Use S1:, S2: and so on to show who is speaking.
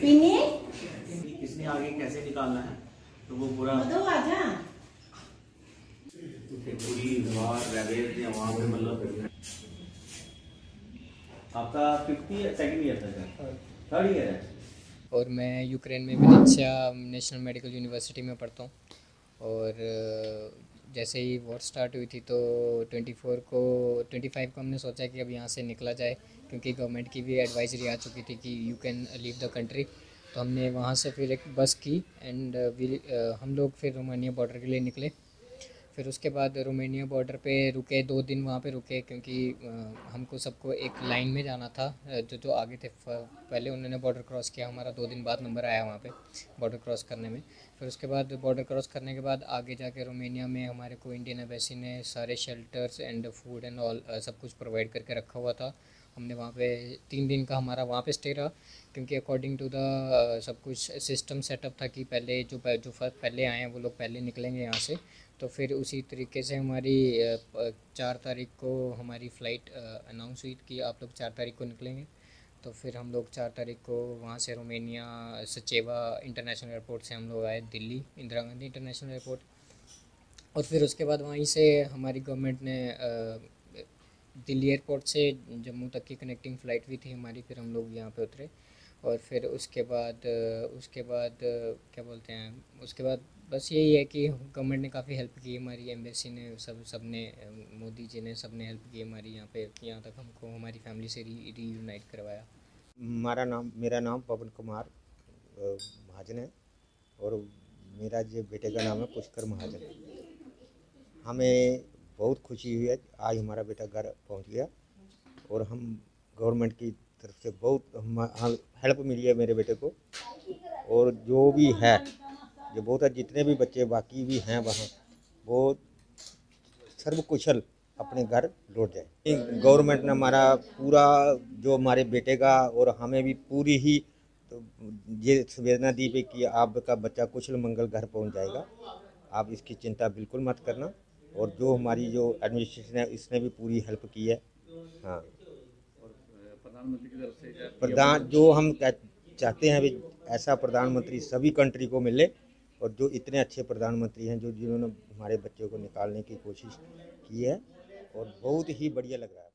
S1: पीनी?
S2: किसने आगे कैसे निकालना है? तो वो पूरा
S1: मधु आजा।
S2: पूरी वहाँ रैवेज या वहाँ पे मतलब आपका फिफ्टी सेकंड ईयर था थर्ड ईयर है।
S3: और मैं यूक्रेन में विनेशिया नेशनल मेडिकल यूनिवर्सिटी में पढ़ता हूँ। और जैसे ही वॉर स्टार्ट हुई थी तो 24 को 25 को हमने सोचा कि अब यहाँ से निकला जाए, क्योंकि गवर्नमेंट की भी एडवाइजरी आ चुकी थी कि you can leave the country तो हमने वहाँ से फिर एक बस की एंड वी हम लोग फिर रोमानिया बॉर्डर के लिए निकले। फिर उसके बाद रोमानिया बॉर्डर पे रुके, दो दिन वहाँ पे रुके क्योंकि हमको सबको एक लाइन में जाना था जो जो आगे थे पहले उन्होंने बॉर्डर क्रॉस किया, हमारा दो दिन बाद नंबर आया वहाँ पे बॉर्डर क्रॉस करने में। फिर उसके बाद बॉर्डर क्रॉस करने के बाद आगे जाके रोमानिया में हमारे को इंडियन एम्बेसी ने सारे shelters and food and all सब कुछ प्रोवाइड करके रखा हुआ था। हमने वहाँ पे तीन दिन का हमारा वहाँ पे स्टे रहा, क्योंकि अकॉर्डिंग टू द सब कुछ सिस्टम सेटअप था कि पहले जो जो फ़र्स्ट पहले आए हैं, वो लोग पहले निकलेंगे यहाँ से। तो फिर उसी तरीके से हमारी चार तारीख को हमारी फ़्लाइट अनाउंस हुई कि आप लोग चार तारीख को निकलेंगे। तो फिर हम लोग चार तारीख को वहाँ से रोमेनिया, सचेवा इंटरनेशनल एयरपोर्ट से हम लोग आए, दिल्ली, इंदिरा गांधी इंटरनेशनल एयरपोर्ट और फिर उसके बाद वहीं से हमारी गवर्नमेंट ने दिल्ली एयरपोर्ट से जम्मू तक की कनेक्टिंग फ़्लाइट भी थी हमारी, फिर हम लोग यहाँ पे उतरे। और फिर उसके बाद उसके बाद, क्या बोलते हैं, उसके बाद बस यही है कि गवर्नमेंट ने काफ़ी हेल्प की हमारी एम्बेसी ने, सब सबने मोदी जी ने सबने हेल्प की हमारी यहाँ पे यहाँ तक हमको, हमारी फैमिली से री रीयूनाइट करवाया।
S4: हमारा नाम, मेरा नाम पवन कुमार महाजन है। और मेरा जो बेटे का नाम है पुष्कर महाजन। हमें बहुत खुशी हुई है। आज हमारा बेटा घर पहुँच गया और हम गवर्नमेंट की तरफ़ से बहुत हेल्प मिली है मेरे बेटे को। और जो भी है, जो बहुत है, जितने भी बच्चे बाकी भी हैं वहाँ, वो सर्वकुशल अपने घर लौट जाए। गवर्नमेंट ने हमारा पूरा जो हमारे बेटे का और हमें भी पूरी ही तो ये संवेदना दी भी कि आपका बच्चा कुशल मंगल घर पहुँच जाएगा। आप इसकी चिंता बिल्कुल मत करना। और जो हमारी जो एडमिनिस्ट्रेशन है इसने भी पूरी हेल्प की है। हाँ।
S2: प्रधानमंत्री की तरफ़ से
S4: प्रधान जो हम चाहते हैं भी ऐसा प्रधानमंत्री सभी कंट्री को मिले और जो इतने अच्छे प्रधानमंत्री हैं जो जिन्होंने हमारे बच्चों को निकालने की कोशिश की है और बहुत ही बढ़िया लग रहा है।